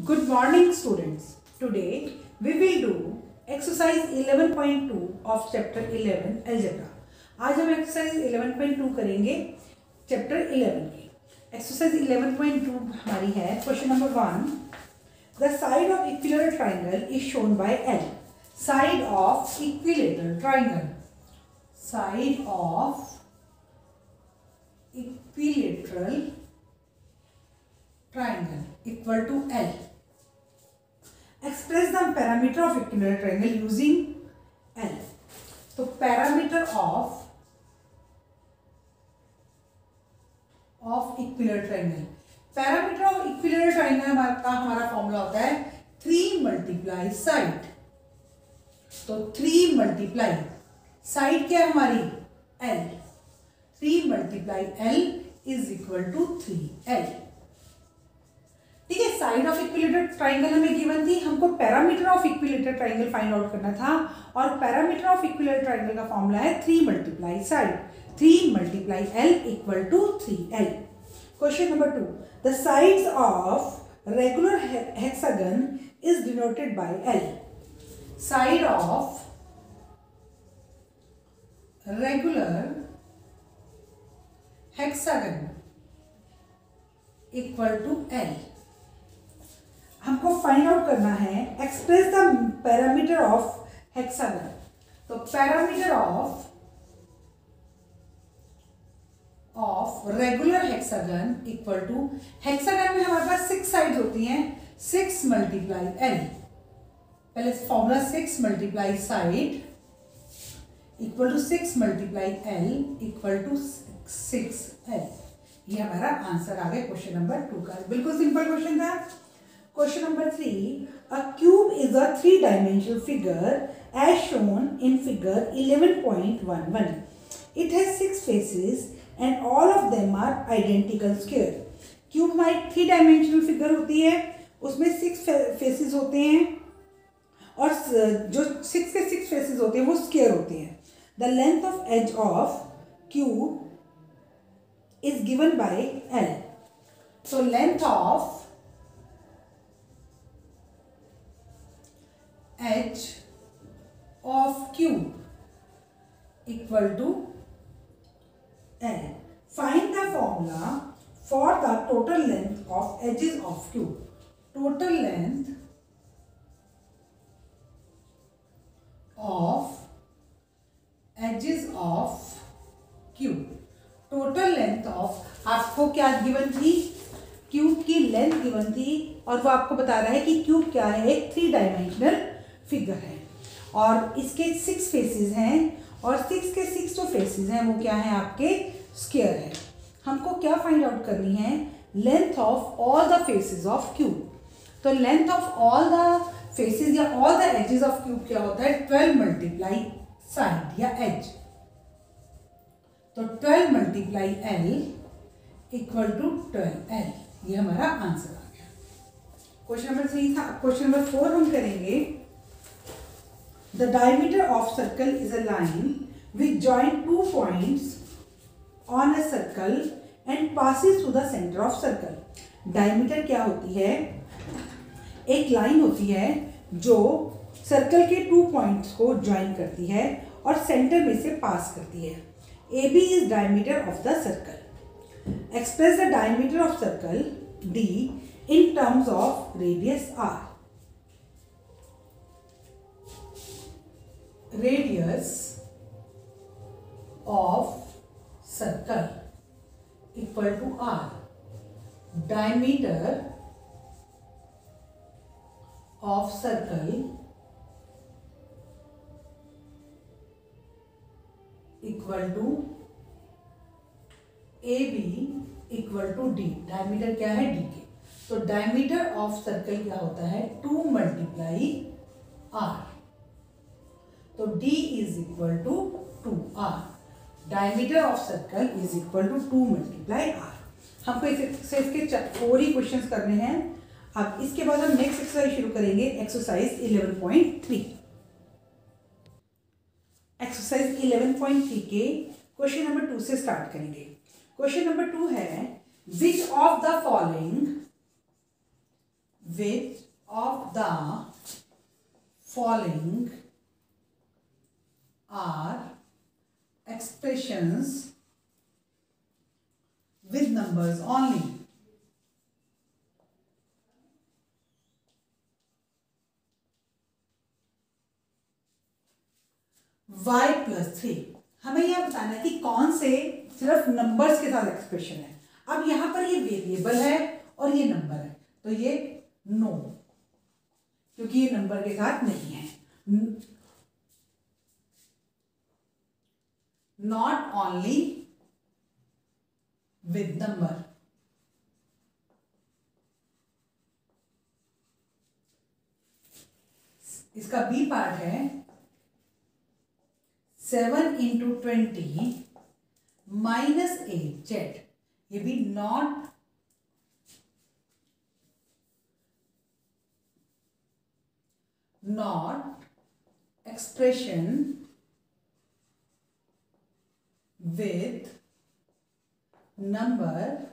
Good morning students. Today we will do exercise 11.2 of chapter 11 algebra. आज हम exercise 11.2 करेंगे chapter 11 की exercise 11.2 हमारी है question number one the side of equilateral triangle is shown by L side of equilateral triangle side of equilateral triangle equal to L. Express the parameter of equilateral triangle using L. तो parameter of of equilateral triangle. Parameter of equilateral triangle का हमारा formula होता है three multiply side तो three multiply side क्या है हमारी l three multiply l is equal to three l ठीक है साइड ऑफ़ इक्विलेटर ट्राइंगल हमें गिवन थी, हमको parameter of equilateral triangle find out करना था, और पैरामीटर ऑफ़ इक्विलेटर ट्राइंगल का फॉर्मूला है three multiply side three multiply l equal to three l question number two the sides of regular hexagon is denoted by l side of regular hexagon equal to l हमको find out करना है express the parameter of hexagon तो parameter of of regular hexagon equal to hexagon में हमारे पास six sides होती हैं six multiply L पहले formula six multiply side equal to six multiply l equal to six l ये हमारा answer आ गया क्वेश्चन नंबर टू का। बिल्कुल सिंपल क्वेश्चन था। Question number three. A cube is a three-dimensional figure as shown in figure 11.11. It has six faces and all of them are identical square. Cube हमारी three dimensional figure होती है उसमें six faces होते हैं और जो six के six faces होते हैं वो स्केयर होते हैं the length of edge of cube is given by l so length of h of cube equal to L. Find the formula for the total length of edges of cube. Total length of edges of cube. Total length of आपको क्या given थी cube की length given थी और वो आपको बता रहा है कि क्यूब क्या है एक थ्री डायमेंशनल फिगर है। और इसके सिक्स फेसेस हैं और सिक्स के सिक्स जो फेसेस हैं, वो क्या हैं आपके? स्केयर है। हमको क्या फाइंड आउट करनी है? Length of all the faces of cube तो length of all the faces या all the edges of cube क्या होता है? ट्वेल्व मल्टीप्लाई साइड या एज तो twelve multiply l equal to twelve l ये हमारा आंसर आ गया। क्वेश्चन नंबर थ्री था। क्वेश्चन नंबर फोर हम करेंगे। The diameter of circle is a line which join two points on a circle and passes through the center of circle. Diameter क्या होती है? एक लाइन होती है जो सर्कल के टू पॉइंट्स को ज्वाइन करती है और सेंटर में से पास करती है. A B is diameter of the circle express the diameter of circle d in terms of radius r radius of circle equal to r diameter of circle equal to AB equal to D diameter क्या है D के तो diameter of circle क्या होता है two multiply are तो d is equal to two r diameter of circle is equal to two multiply r हमको इसे इसके फोर ही क्वेश्चंस करने हैं। अब इसके बाद हम नेक्स्ट एक्सरसाइज शुरू करेंगे। एक्सरसाइज 11.3 एक्सरसाइज 11.3 के क्वेश्चन नंबर टू से स्टार्ट करेंगे। क्वेश्चन नंबर टू है which of the following which of the following are expressions with numbers only. Y plus three हमें यह बताना है कि कौन से सिर्फ़ नंबर्स के साथ एक्सप्रेशन है। अब यहाँ पर ये वेरिएबल है और ये नंबर है। तो ये नो क्योंकि ये नंबर के साथ नहीं है। नॉट ओनली विद नंबर इसका बी पार्ट है seven into twenty minus eight z ये भी not not expression with number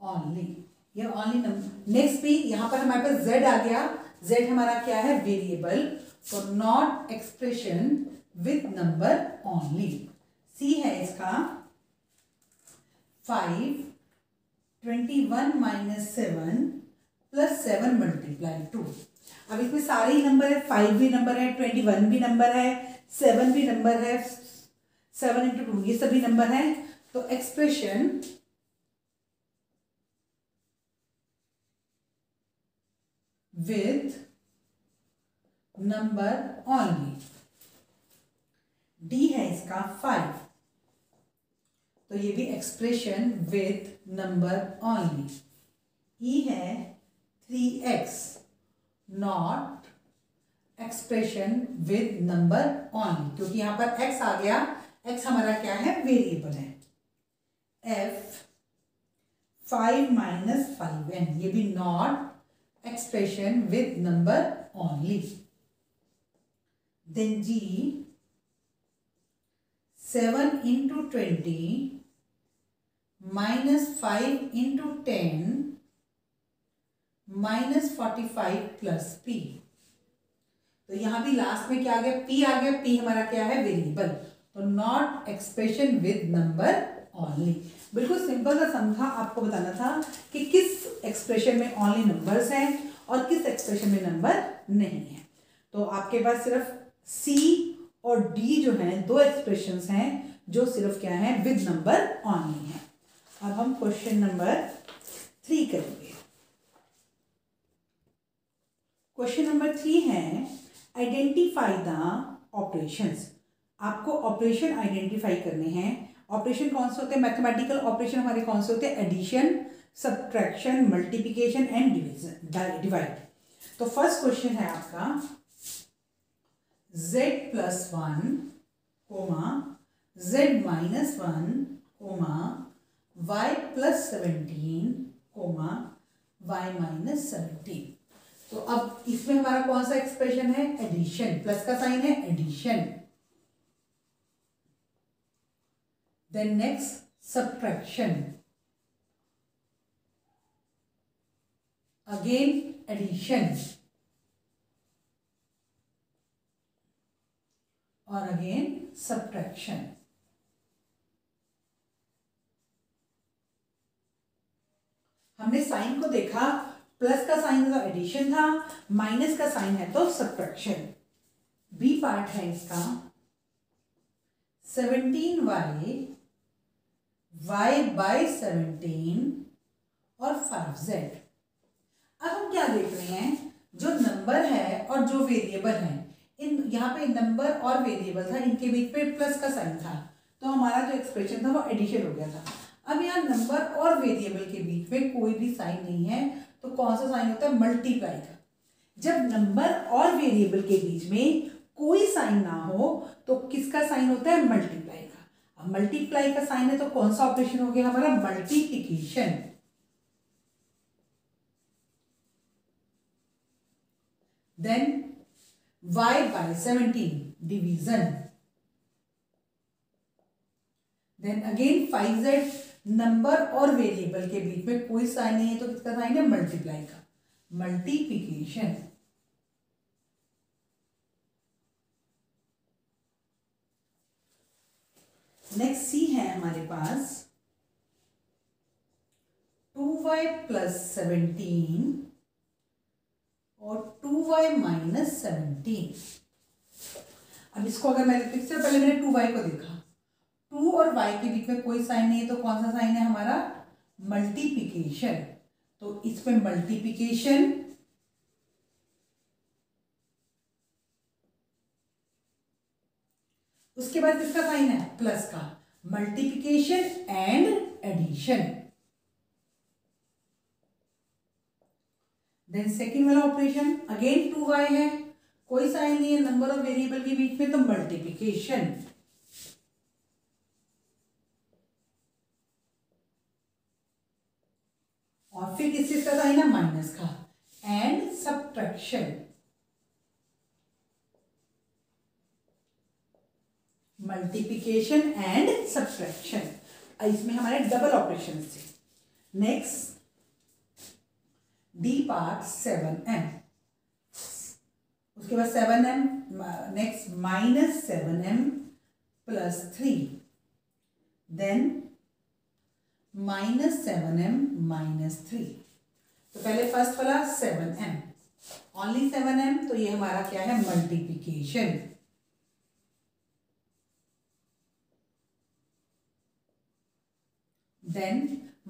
only. ये ओनली नंबर नेक्स्ट भी यहाँ पर हमारे पास z आ गया। z हमारा क्या है? वेरिएबल तो not expression with number only c है इसका five twenty one minus seven plus seven multiply two अब इसमें सारे ही नंबर है। फाइव भी नंबर है ट्वेंटी वन भी नंबर है सेवन भी नंबर है सेवन इंटू टू, ये सभी नंबर है। तो expression with number only d है इसका फाइव तो ये भी expression with number only e है three x not expression with number on क्योंकि यहाँ पर एक्स आ गया एक्स हमारा क्या है? वेरिएबल है। F five minus five n ये भी not expression with number only then g seven into twenty minus five into ten minus forty five plus p तो यहाँ भी लास्ट में क्या आ गया? पी आ गया। पी हमारा क्या है? वेरिएबल तो not expression with number only बिल्कुल सिंपल सा समझा आपको बताना था कि किस एक्सप्रेशन में ऑनली नंबर्स हैं और किस एक्सप्रेशन में नंबर नहीं है। तो आपके पास सिर्फ़ सी और डी जो है, दो एक्सप्रेशंस हैं जो सिर्फ़ क्या है विद नंबर ऑनली है। अब हम क्वेश्चन नंबर थ्री करेंगे। क्वेश्चन नंबर थ्री है आइडेंटिफाई द ऑपरेशंस आपको ऑपरेशन आइडेंटिफाई करने हैं। ऑपरेशन कौन से होते हैं? मैथमेटिकल ऑपरेशन हमारे कौन से होते हैं? Addition subtraction multiplication and division divide तो फ़र्स्ट क्वेश्चन है आपका, z plus one comma z minus one comma y plus seventeen comma y minus seventeen तो अब इसमें हमारा कौन सा एक्सप्रेशन है? एडिशन प्लस का साइन है addition then next subtraction again addition और अगेन सब्ट्रैक्शन हमने साइन को देखा प्लस का साइन तो एडिशन था माइनस का साइन है तो सब्ट्रैक्शन बी पार्ट है इसका. Seventeen y y by seventeen और फाइव जेड अब हम क्या देख रहे हैं? जो नंबर है और जो वेरिएबल है, इन, यहाँ पे नंबर और वेरिएबल था, इनके बीच में प्लस का साइन था। तो हमारा जो एक्सप्रेशन था, वो एडिशन हो गया था। अब यहाँ नंबर और वेरिएबल के बीच में कोई भी साइन नहीं है तो कौन सा साइन होता है? मल्टीप्लाई का। जब नंबर और वेरिएबल के बीच में कोई साइन ना हो तो किसका साइन होता है? मल्टीप्लाई मल्टीप्लाई का साइन है तो कौन सा ऑपरेशन हो गया? हमारा multiplication then y by 17 division. Then again 5z नंबर और वेरिएबल के बीच में कोई साइन नहीं है तो किसका साइन है? मल्टीप्लाई का। मल्टीप्लीकेशन नेक्स्ट सी है हमारे पास टू वाई प्लस सेवनटीन और टू वाई माइनस सेवनटीन अब इसको अगर मैंने इससे पहले मैंने टू वाई को देखा। टू और वाई के बीच में कोई साइन नहीं है तो कौन सा साइन है हमारा? मल्टीप्लिकेशन तो इसमें मल्टीप्लिकेशन उसके बाद किसका साइन है? प्लस का। Multiplication and addition then second वाला ऑपरेशन अगेन टू वाई है। कोई साइन नहीं है नंबर ऑफ़ वेरिएबल के बीच में तो मल्टीप्लिकेशन और फिर किस चीज़ का साइन है? माइनस का। And subtraction multiplication and subtraction इसमें हमारे डबल ऑपरेशन थे। Next d part seven m उसके बाद seven m next minus seven m plus three then minus seven m minus three तो पहले फ़र्स्ट वाला seven m only seven m तो ये हमारा क्या है? Multiplication then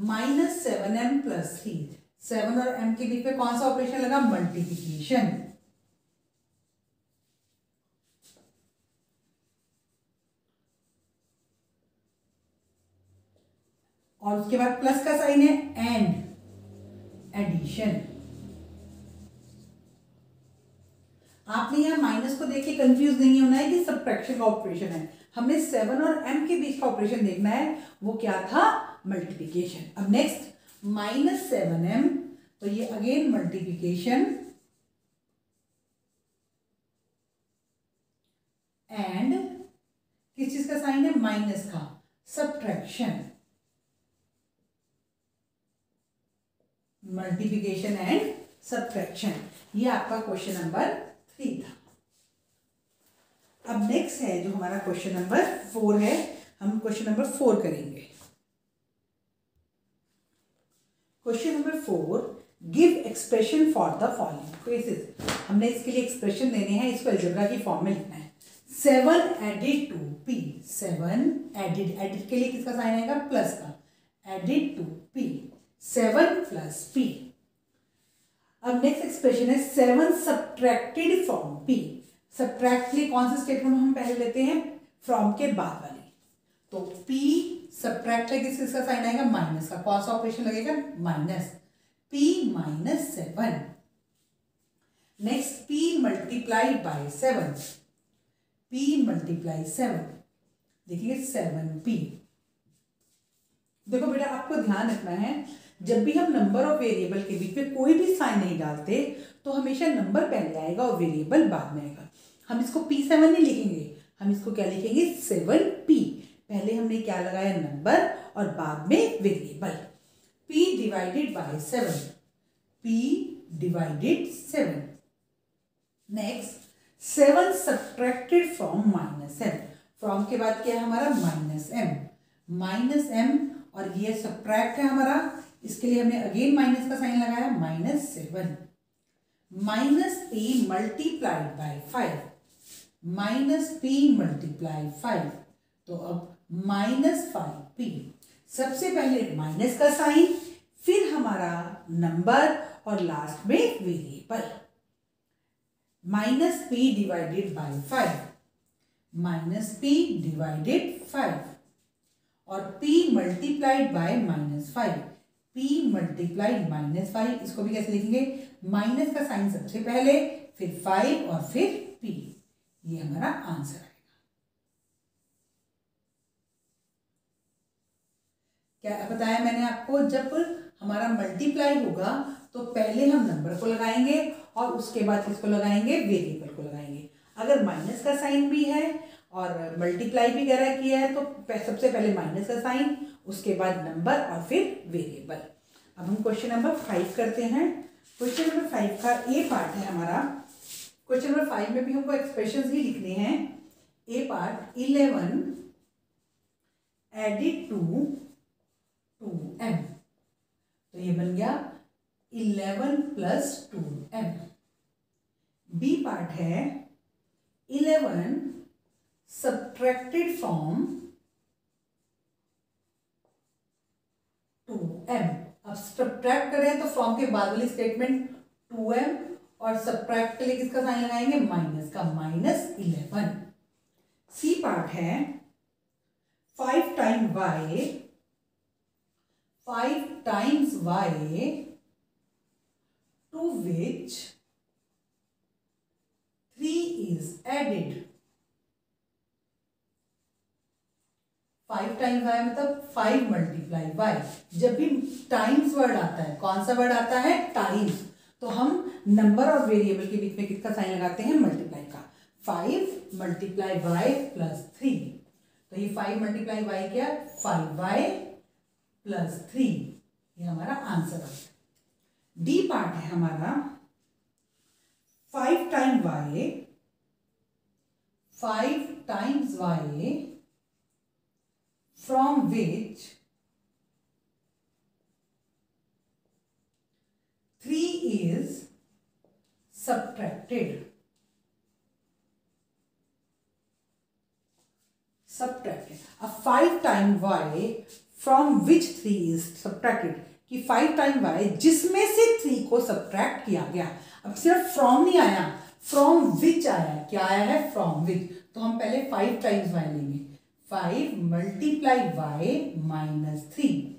minus seven m plus three seven और एम के बीच में कौन सा ऑपरेशन लगा? मल्टीप्लीकेशन और उसके बाद प्लस का साइन है एंड एडिशन आपने यहाँ माइनस को देख के कंफ्यूज नहीं होना है कि सब्ट्रैक्शन का ऑपरेशन है। हमने सेवन और एम के बीच का ऑपरेशन देखना है। वो क्या था? मल्टीप्लीकेशन अब नेक्स्ट माइनस सेवन एम तो ये अगेन मल्टीप्लीकेशन एंड किस चीज़ का साइन है? माइनस का. सब्ट्रैक्शन मल्टीप्लिकेशन एंड सब्ट्रैक्शन ये आपका क्वेश्चन नंबर थ्री था. अब नेक्स्ट है जो हमारा क्वेश्चन नंबर फोर है, हम क्वेश्चन नंबर फोर करेंगे. Question number four give expression for the following cases हमने इसके लिए एक्सप्रेशन देने हैं, इसको अलजेब्रा की फॉर्म में लिखना है. Seven added to p seven added added के लिए किसका साइन आएगा? प्लस का. Added to p seven plus p अब नेक्स्ट एक्सप्रेशन है seven subtracted from p subtract के लिए कौन सा स्टेटमेंट हम पहले लेते हैं? फ्रॉम के बाद वाली. तो पी सब्ट्रैक्ट है किस किसका साइन आएगा? माइनस का। कौन सा ऑपरेशन लगेगा minus p minus seven next p multiply by seven p multiply seven देखिए सेवन पी देखो बेटा, आपको ध्यान रखना है, जब भी हम नंबर और वेरिएबल के बीच में कोई भी साइन नहीं डालते तो हमेशा नंबर पहले आएगा और वेरिएबल बाद में आएगा। हम इसको पी सेवन नहीं लिखेंगे, हम इसको क्या लिखेंगे? सेवन पहले हमने क्या लगाया? नंबर और बाद में variable p divided by seven p divided seven next seven subtracted from minus m from के बाद क्या है हमारा? माइनस एम माइनस एम और ये सब्ट्रैक्ट है हमारा। इसके लिए हमने अगेन माइनस का साइन लगाया। Minus seven minus p multiplied by five minus p multiply five तो अब माइनस फाइव पी। सबसे पहले माइनस का साइन, फिर हमारा नंबर और लास्ट में variable. Minus p divided by five. Minus p divided five. और p multiplied by minus five. p multiplied minus five, इसको भी कैसे लिखेंगे? माइनस का साइन सबसे पहले, फिर फाइव और फिर p ये हमारा आंसर आएगा क्या बताया मैंने आपको? जब हमारा मल्टीप्लाई होगा तो पहले हम नंबर को लगाएँगे और उसके बाद किसको लगाएँगे? वेरिएबल को लगाएँगे। अगर माइनस का साइन भी है और मल्टीप्लाई भी कह रहा किया है तो सबसे पहले माइनस का साइन उसके बाद नंबर और फिर वेरिएबल अब हम क्वेश्चन नंबर फाइव करते हैं। क्वेश्चन नंबर फाइव का ए पार्ट है हमारा। क्वेश्चन नंबर फाइव में भी हमको एक्सप्रेशन ही लिखने हैं। A part eleven added to two m. तो ये बन गया eleven plus two m. B part है eleven subtracted from two m. अब सब्ट्रैक्ट करें तो फ्रॉम के बाद वाली स्टेटमेंट टू एम और सब्ट्रैक्ट के लिए किसका साइन लगाएँगे? माइनस का, माइनस इलेवन। सी पार्ट है five time y five times y to which three is added five times y मतलब फाइव मल्टीप्लाई वाई जब भी टाइम्स वर्ड आता है, कौन सा वर्ड आता है? टाइम्स तो हम नंबर और वेरिएबल के बीच में किसका साइन लगाते हैं? मल्टीप्लाई का. Five multiply y plus three तो ये फाइव मल्टीप्लाई वाई क्या? फाइव वाई प्लस थ्री ये हमारा आंसर है डी पार्ट है हमारा five time y five times y from which 3 is subtracted. Subtracted. A 5 time y from which 3 is subtracted. कि 5 time y, जिसमें से 3 को सब्ट्रैक्ट किया गया। अब सिर्फ़ फ्रॉम नहीं आया। फ्रॉम विच आया? है क्या आया है? फ्रॉम विच तो हम पहले 5 टाइम्स y लेंगे। Five multiply y minus three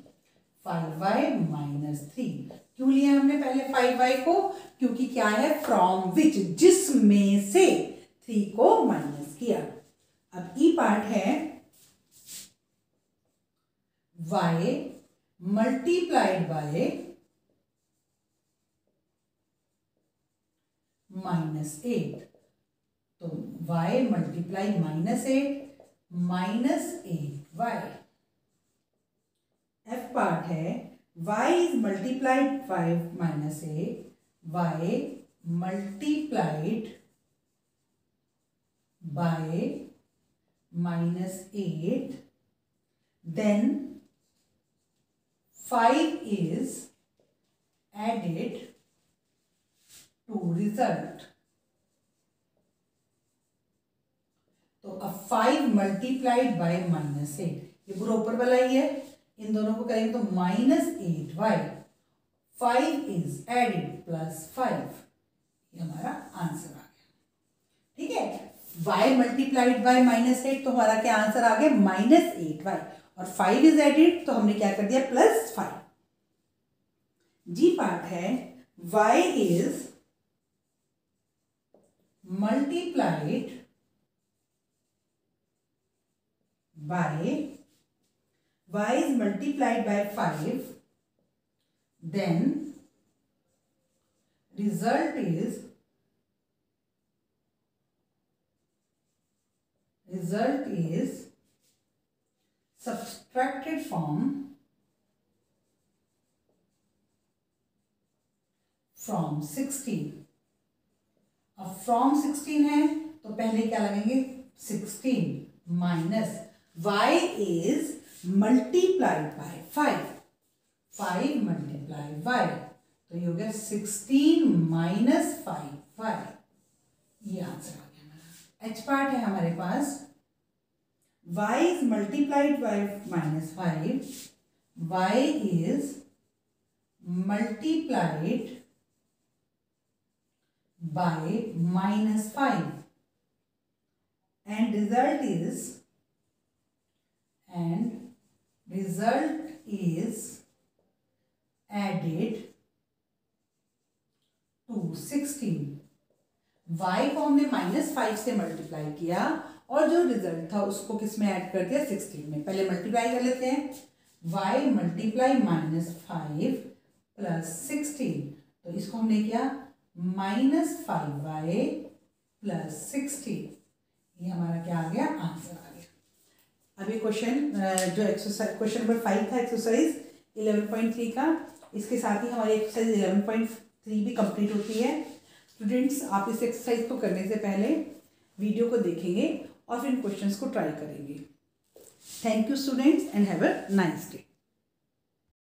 five y minus three क्यों लिया हमने पहले फाइव वाई को? क्योंकि क्या है? फ्रॉम विच जिसमें से थ्री को माइनस किया। अब ई पार्ट है y multiplied by minus eight तो y multiply minus eight minus eight y F part है, y is multiplied five minus eight y multiplied by minus eight then five is added to result तो अब five multiplied by minus eight ये पूरा ऊपर वाला ही है। इन दोनों को करेंगे तो minus eight y five is added plus five ये हमारा आंसर आ गया। ठीक है? Y multiplied by minus eight तो हमारा क्या आंसर आ गया? माइनस एट वाई और फाइव इज़ एडेड तो हमने क्या कर दिया? प्लस फाइव जी पार्ट है y is multiplied by, y is multiplied by 5 then result is result is subtracted from from 16 अब फ्रॉम 16 है तो पहले क्या लगेंगे? 16 minus y is multiplied by 5 5 multiply y तो ये हो गया 16 माइनस फाइव y ये आंसर आ गया हमारा। H पार्ट है हमारे पास। Y is multiplied by minus 5 y is multiplied by minus 5 and result is and result is added to 16 y को हमने माइनस फाइव से मल्टीप्लाई किया और जो रिज़ल्ट था उसको किसमें ऐड कर दिया? सिक्सटीन में। पहले मल्टीप्लाई कर लेते हैं। y multiply minus five plus sixteen तो इसको हमने किया minus five y plus sixteen ये हमारा क्या आ गया? आंसर आ गया। अभी क्वेश्चन जो एक्सरसाइज क्वेश्चन नंबर फाइव था एक्सरसाइज इलेवन पॉइंट थ्री का, इसके साथ ही हमारी एक्सरसाइज इलेवन पॉइंट थ्री भी कंप्लीट होती है। स्टूडेंट्स आप इस एक्सरसाइज को करने से पहले वीडियो को देखेंगे और फिर इन क्वेश्चंस को ट्राई करेंगे। Thank you students and have a nice day